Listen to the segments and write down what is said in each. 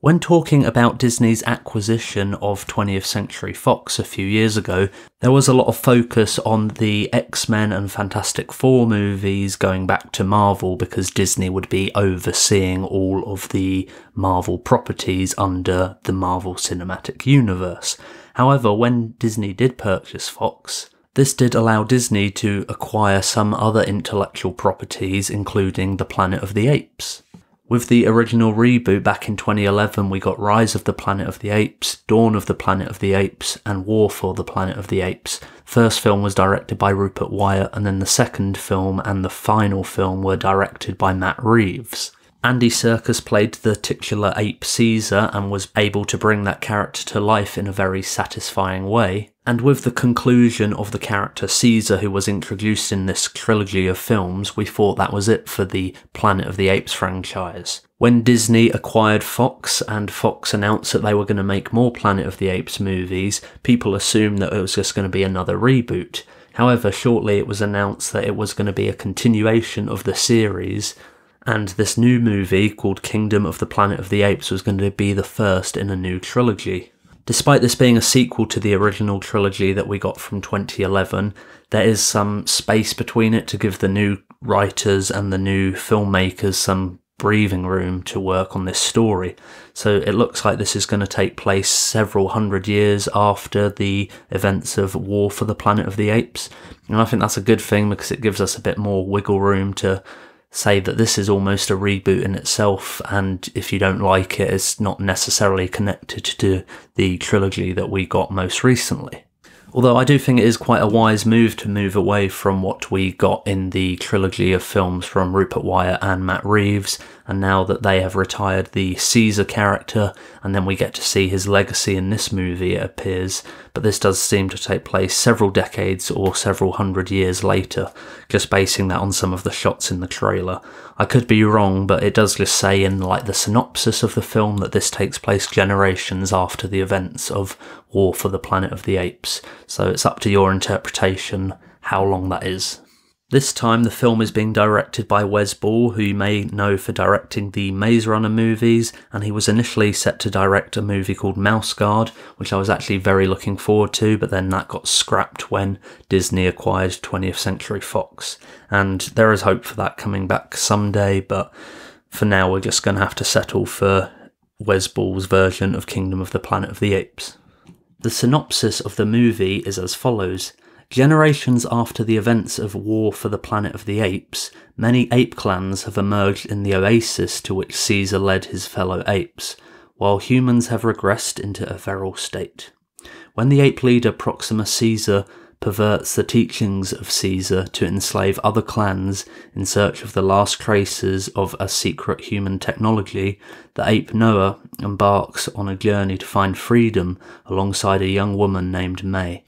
When talking about Disney's acquisition of 20th Century Fox a few years ago, there was a lot of focus on the X Men and Fantastic Four movies going back to Marvel because Disney would be overseeing all of the Marvel properties under the Marvel Cinematic Universe. However, when Disney did purchase Fox, this did allow Disney to acquire some other intellectual properties, including the Planet of the Apes. With the original reboot back in 2011, we got Rise of the Planet of the Apes, Dawn of the Planet of the Apes, and War for the Planet of the Apes. First film was directed by Rupert Wyatt, and then the second film and the final film were directed by Matt Reeves. Andy Serkis played the titular ape Caesar and was able to bring that character to life in a very satisfying way. And with the conclusion of the character Caesar, who was introduced in this trilogy of films, we thought that was it for the Planet of the Apes franchise. When Disney acquired Fox and Fox announced that they were going to make more Planet of the Apes movies, people assumed that it was just going to be another reboot. However, shortly it was announced that it was going to be a continuation of the series, and this new movie called Kingdom of the Planet of the Apes was going to be the first in a new trilogy. Despite this being a sequel to the original trilogy that we got from 2011, there is some space between it to give the new writers and the new filmmakers some breathing room to work on this story. So it looks like this is going to take place several hundred years after the events of War for the Planet of the Apes. And I think that's a good thing because it gives us a bit more wiggle room to say that this is almost a reboot in itself, and if you don't like it, it's not necessarily connected to the trilogy that we got most recently. Although I do think it is quite a wise move to move away from what we got in the trilogy of films from Rupert Wyatt and Matt Reeves, and now that they have retired the Caesar character, and then we get to see his legacy in this movie, it appears, but this does seem to take place several decades or several hundred years later, just basing that on some of the shots in the trailer. I could be wrong, but it does just say in like the synopsis of the film that this takes place generations after the events of War for the Planet of the Apes, so it's up to your interpretation how long that is. This time, the film is being directed by Wes Ball, who you may know for directing the Maze Runner movies, and he was initially set to direct a movie called Mouse Guard, which I was actually very looking forward to, but then that got scrapped when Disney acquired 20th Century Fox. And there is hope for that coming back someday, but for now, we're just going to have to settle for Wes Ball's version of Kingdom of the Planet of the Apes. The synopsis of the movie is as follows. Generations after the events of War for the Planet of the Apes, many ape clans have emerged in the oasis to which Caesar led his fellow apes, while humans have regressed into a feral state. When the ape leader Proximus Caesar perverts the teachings of Caesar to enslave other clans in search of the last traces of a secret human technology, the ape Noah embarks on a journey to find freedom alongside a young woman named May.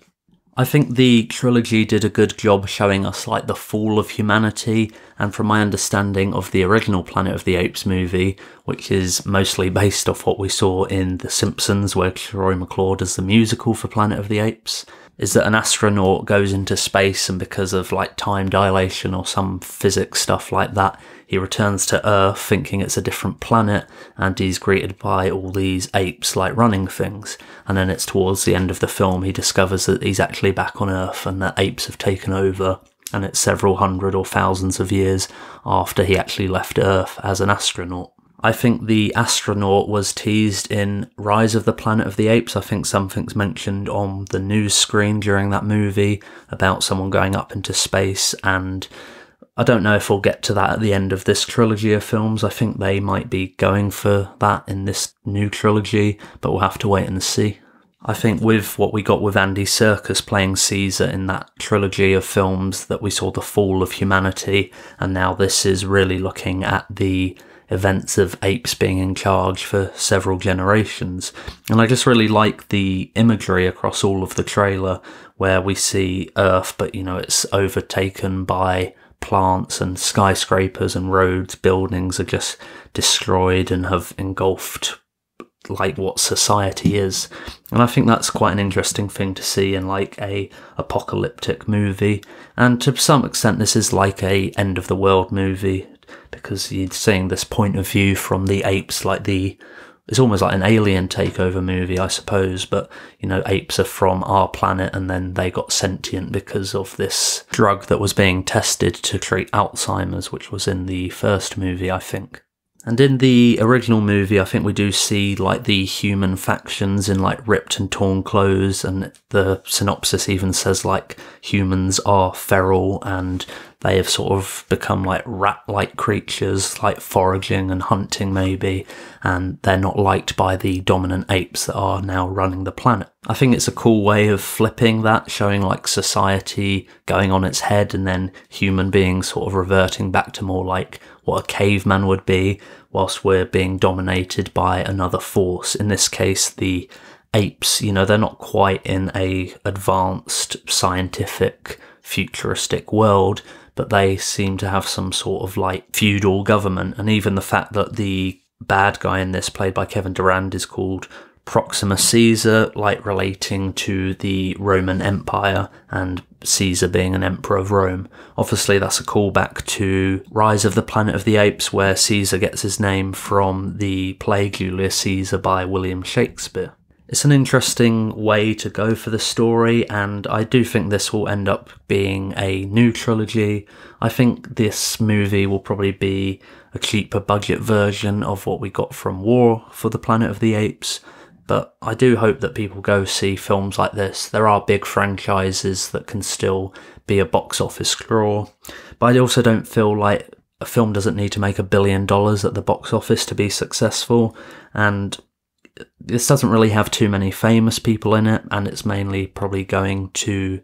I think the trilogy did a good job showing us like the fall of humanity, and from my understanding of the original Planet of the Apes movie, which is mostly based off what we saw in The Simpsons, where Troy McClure does the musical for Planet of the Apes, is that an astronaut goes into space and because of like time dilation or some physics stuff like that, he returns to Earth thinking it's a different planet and he's greeted by all these apes like running things. And then it's towards the end of the film he discovers that he's actually back on Earth and that apes have taken over. And it's several hundred or thousands of years after he actually left Earth as an astronaut. I think the astronaut was teased in Rise of the Planet of the Apes. I think something's mentioned on the news screen during that movie about someone going up into space, and I don't know if we'll get to that at the end of this trilogy of films. I think they might be going for that in this new trilogy, but we'll have to wait and see. I think with what we got with Andy Serkis playing Caesar in that trilogy of films that we saw the fall of humanity, and now this is really looking at the events of apes being in charge for several generations. And I just really like the imagery across all of the trailer where we see Earth, but you know, it's overtaken by plants and skyscrapers and roads, buildings are just destroyed and have engulfed like what society is. And I think that's quite an interesting thing to see in like a apocalyptic movie. And to some extent this is like a end of the world movie because you're seeing this point of view from the apes, like the it's almost like an alien takeover movie, I suppose. But you know, apes are from our planet, and then they got sentient because of this drug that was being tested to treat Alzheimer's, which was in the first movie, I think. And in the original movie, I think we do see like the human factions in like ripped and torn clothes, and the synopsis even says like humans are feral and they have sort of become like rat like creatures, like foraging and hunting maybe, and they're not liked by the dominant apes that are now running the planet. I think it's a cool way of flipping that, showing like society going on its head and then human beings sort of reverting back to more like what a caveman would be, whilst we're being dominated by another force. In this case, the apes, you know, they're not quite in a advanced scientific futuristic world, but they seem to have some sort of like feudal government. And even the fact that the bad guy in this, played by Kevin Durand, is called Proximus Caesar, like relating to the Roman Empire and Caesar being an emperor of Rome. Obviously, that's a callback to Rise of the Planet of the Apes, where Caesar gets his name from the play Julius Caesar by William Shakespeare. It's an interesting way to go for the story, and I do think this will end up being a new trilogy. I think this movie will probably be a cheaper budget version of what we got from War for the Planet of the Apes, but I do hope that people go see films like this. There are big franchises that can still be a box office draw, but I also don't feel like a film doesn't need to make a billion dollars at the box office to be successful, and this doesn't really have too many famous people in it, and it's mainly probably going to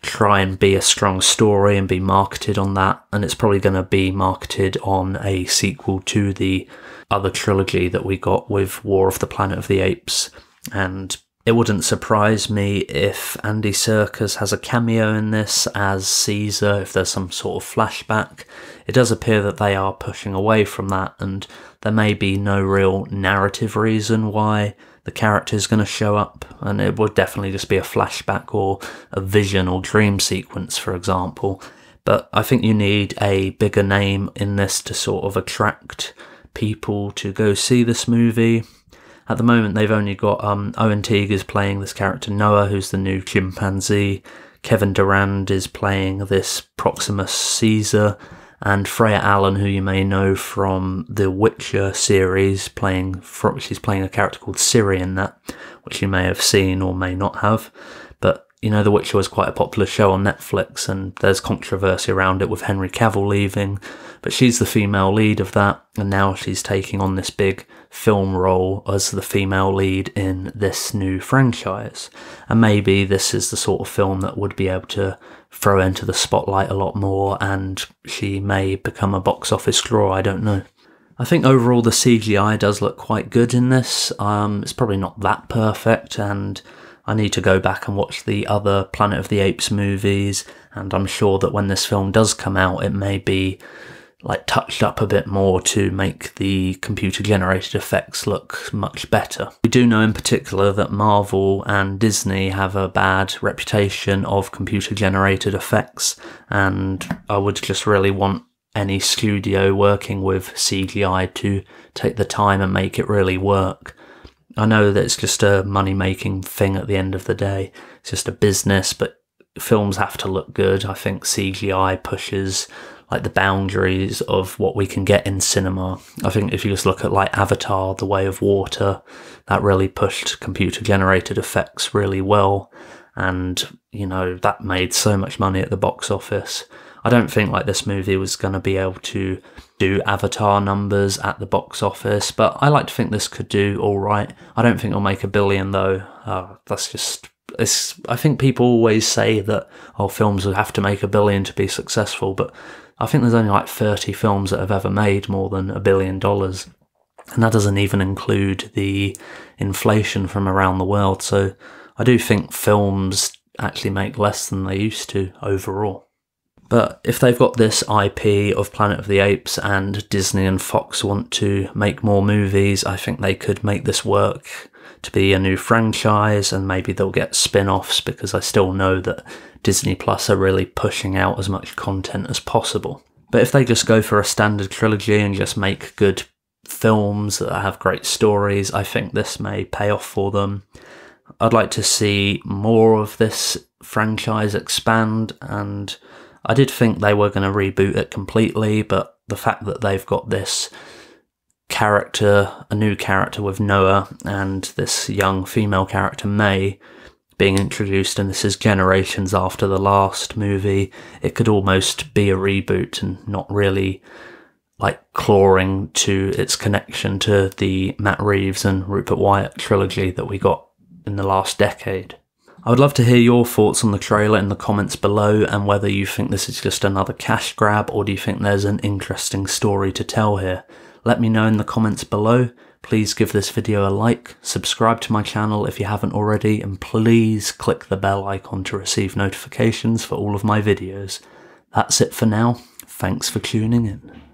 try and be a strong story and be marketed on that, and it's probably going to be marketed on a sequel to the other trilogy that we got with War of the Planet of the Apes, and it wouldn't surprise me if Andy Serkis has a cameo in this as Caesar, if there's some sort of flashback. It does appear that they are pushing away from that, and there may be no real narrative reason why the character is going to show up, and it would definitely just be a flashback or a vision or dream sequence, for example. But I think you need a bigger name in this to sort of attract people to go see this movie. At the moment, they've only got um, Owen Teague is playing this character Noah, who's the new chimpanzee. Kevin Durand is playing this Proximus Caesar, and Freya Allan, who you may know from the Witcher series, playing she's playing a character called Ciri in that, which you may have seen or may not have. But you know, The Witcher was quite a popular show on Netflix, and there's controversy around it with Henry Cavill leaving. But she's the female lead of that, and now she's taking on this big film role as the female lead in this new franchise. And maybe this is the sort of film that would be able to throw into the spotlight a lot more, and she may become a box office draw. I don't know. I think overall the CGI does look quite good in this. Um, it's probably not that perfect, and I need to go back and watch the other Planet of the Apes movies, and I'm sure that when this film does come out, it may be like touched up a bit more to make the computer generated effects look much better. We do know in particular that Marvel and Disney have a bad reputation of computer generated effects, and I would just really want any studio working with CGI to take the time and make it really work. I know that it's just a money making thing at the end of the day. It's just a business, but films have to look good. I think CGI pushes like the boundaries of what we can get in cinema. I think if you just look at like Avatar, The Way of Water, that really pushed computer generated effects really well. And, you know, that made so much money at the box office. I don't think like this movie was going to be able to do Avatar numbers at the box office, but I like to think this could do all right. I don't think it'll make a billion though. Uh, that's just it's. I think people always say that oh, films would have to make a billion to be successful, but I think there's only like 30 films that have ever made more than a billion dollars. And that doesn't even include the inflation from around the world. So I do think films actually make less than they used to overall. But if they've got this IP of Planet of the Apes and Disney and Fox want to make more movies, I think they could make this work to be a new franchise and maybe they'll get spin offs because I still know that Disney Plus are really pushing out as much content as possible. But if they just go for a standard trilogy and just make good films that have great stories. I think this may pay off for them. I'd like to see more of this franchise expand, and I did think they were going to reboot it completely, but the fact that they've got this character, a new character with Noah, and this young female character, May, being introduced, and this is generations after the last movie, it could almost be a reboot and not really like clawing to its connection to the Matt Reeves and Rupert Wyatt trilogy that we got in the last decade. I would love to hear your thoughts on the trailer in the comments below and whether you think this is just another cash grab or do you think there's an interesting story to tell here. Let me know in the comments below. Please give this video a like, subscribe to my channel if you haven't already, and please click the bell icon to receive notifications for all of my videos. That's it for now. Thanks for tuning in.